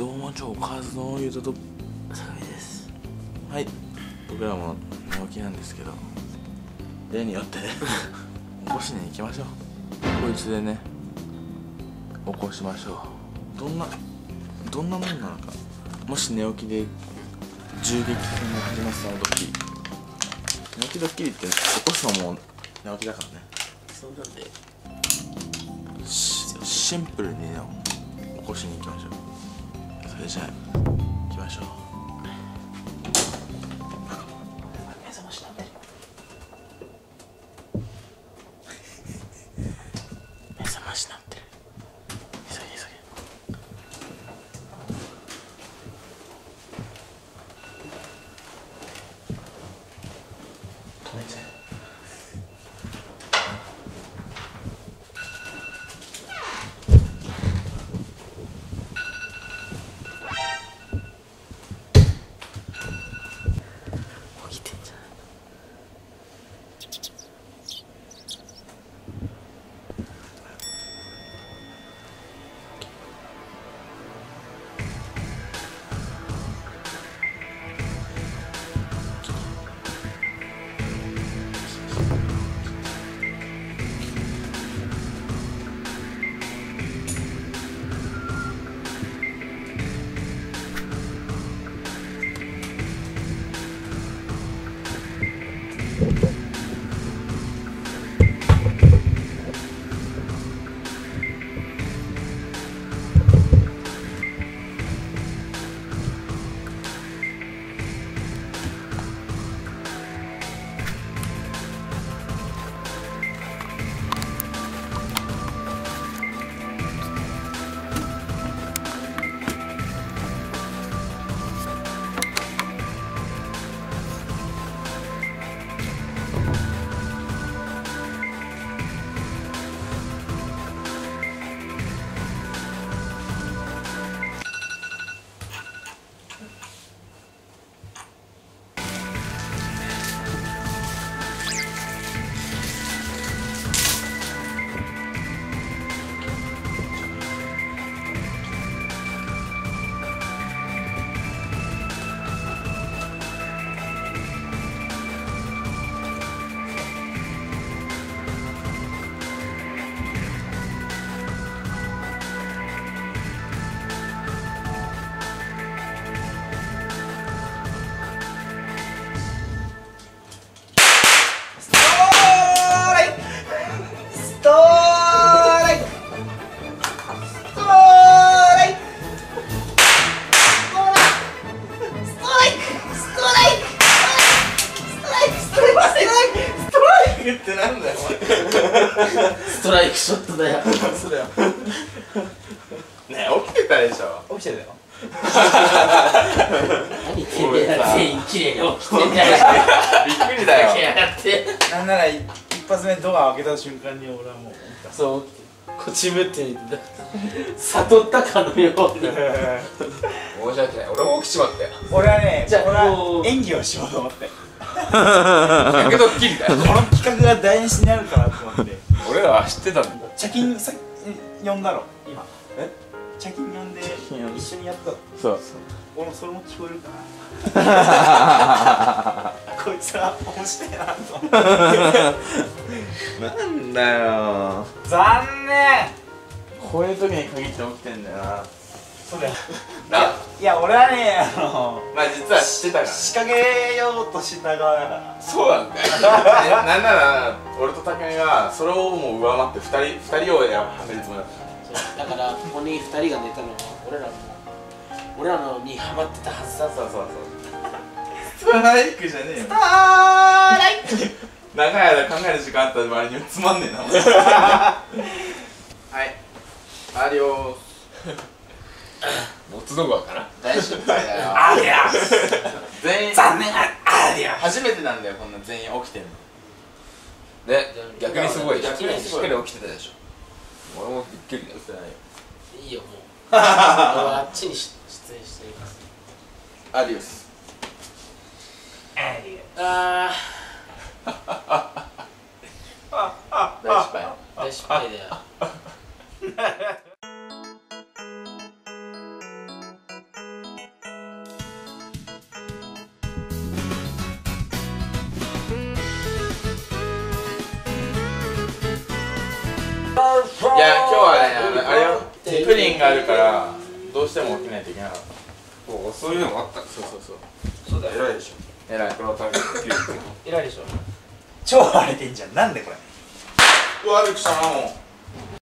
どうも超カズのゆうとと坂井です。はい。僕らも寝起きなんですけど。例によって。起こしに行きましょう。こいつでね。起こしましょう。どんなどんなもんなのか。もし寝起きで銃撃戦が始まったその時。寝起きドッキリって起こすのも寝起きだからね。そうなんで。しシンプルにね起こしに行きましょうそれじゃあ行きましょう。クってなんだよストライクショットだよ。それよ。ねえ起きてたでしょ。起きてたよ。何てめえら全員綺麗に起きてんじゃないびっくりだよ。やがって。なんなら一発目ドア開けた瞬間に俺はもうそうこっち向ってみて。悟ったかのように。申し訳ない。俺も起きちまったよ。俺はねじゃあ演技をしようと思ってやけどっきりだよ。この企画が台無しになるかなと思って俺らは知ってたんだ。茶金さ呼んだろ今。え？茶金呼んで一緒にやったそう。俺もそれも聞こえるかな。こいつは面白いなと。思ってなんだよ。残念。こういう時に限って起きてんだよなそうだよな？いや俺はねあのまあ実は知ってたからね。仕掛けようとした側だから。そうなんだよ。えなんなら俺と竹見はそれをもう上回って2人二人をやはめるつもりだった。だからここに2人が寝たのは俺らも俺らのにハマってたはずだそうそうそう。ストライクじゃねえよ。あーライ長い間考える時間あった割にはつまんねえな。はい。アディオモツドバかな？大失敗だよ。ありゃ！全員。残念あありゃ！初めてなんだよこんな全員起きてんの。ね逆にすごい。逆にすごい。しっかり起きてたでしょ。俺もびっくりだよ。いいよもう。俺はあっちにし出演してるからアディオス。あ大失敗。ー大失敗だよ いや今日はねあのあれよ。プリンがあるからどうしても起きないといけなかった。そういうのもあった。そうそうそう。そうだ偉い。でしょ偉いこのために偉いでしょ。超荒れてんじゃん。なんでこれ。うわびっくりしたなも